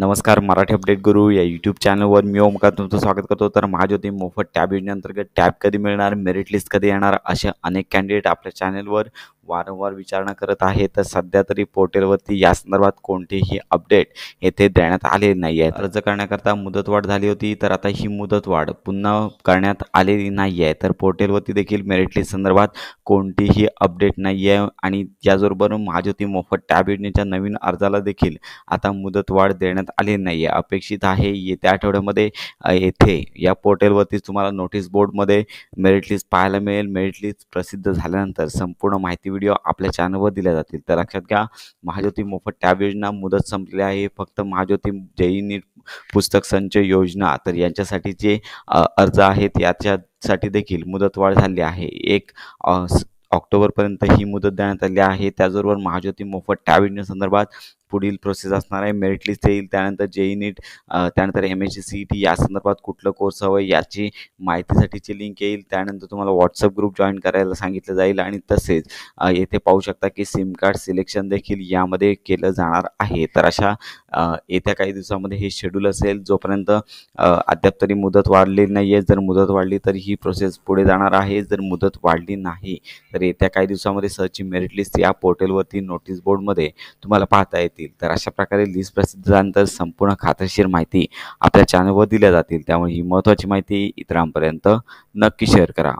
नमस्कार मराठी अपडेट गुरु या यूट्यूब चॅनलवर मी ओमकार तुमचं स्वागत करतो. तर महाज्योती मोफत टॅब योजनेअंतर्गत टॅब कधी मिळणार मेरिट लिस्ट कधी येणार असे अनेक कॅन्डिडेट आपल्या चॅनलवर वारंवार विचारणा करत आहे तर सध्या तरी पोर्टलवरती या संदर्भात कोणतेही अपडेट येथे देण्यात आले नाही आहे अर्ज करण्याकरता मुदतवाढ झाली होती तर आता ही मुदतवाढ पुन्हा करण्यात आलेली नाही आहे. तर पोर्टलवरती देखील मेरिट लिस्ट संदर्भात कोणतीही अपडेट नाही आहे आणि याचबरोबर महाज्योती मोफत टॅब योजनेच्या नवीन अर्जाला देखील आता मुदतवाढ देण्यात आली नाही आहे. अपेक्षित आहे येत्या आठवड्यामध्ये येथे या पोर्टलवरतीच तुम्हाला नोटीस बोर्डमध्ये मेरिट लिस्ट पाहायला मिळेल. मेरिट लिस्ट प्रसिद्ध झाल्यानंतर संपूर्ण माहिती व्हिडिओ आपल्या चॅनलवर दिल्या जातील. तर लक्षात घ्या महाज्योती मोफत टॅब योजना मुदत संपली आहे. फक्त महाज्योती जैन नीट पुस्तक संच योजना. तर यांच्यासाठी जे अर्ज आहेत याच्यासाठी देखील मुदतवाढ झाली आहे. एक ऑक्टोबरपर्यंत ही मुदत देण्यात आली आहे. त्याचबरोबर महाज्योती मोफत टॅब योजनेसंदर्भात पुढील प्रोसेस असणार आहे. मेरिट लिस्ट येईल. त्यानंतर जेई नीट त्यानंतर M H C E T या संदर्भात कुठलं कोर्स हवं याची माहितीसाठीची लिंक येईल. त्यानंतर तुम्हाला व्हॉट्सअप ग्रुप जॉईन करायला सांगितलं जाईल आणि तसेच येथे पाहू शकता की सिम कार्ड सिलेक्शन देखील यामध्ये केलं जाणार आहे. तर अशा येत्या काही दिवसामध्ये हे शेड्यूल असेल जोपर्यंत अद्याप तरी मुदत वाढलेली नाही आहे जर मुदत वाढली तर ही प्रोसेस पुढे जाणार आहे. जर मुदत वाढली नाही तर येत्या काही दिवसामध्ये सर्चची मेरिट लिस्ट या पोर्टलवरती नोटीस बोर्डमध्ये तुम्हाला पाहता येतील तर अशा प्रकारे लिस्ट प्रसिद्ध झाल्यानंतर संपूर्ण खात्रीशीर माहिती आपल्या चॅनलवर दिल्या जातील. त्यामुळे ही महत्त्वाची माहिती इतरांपर्यंत नक्की शेअर करा.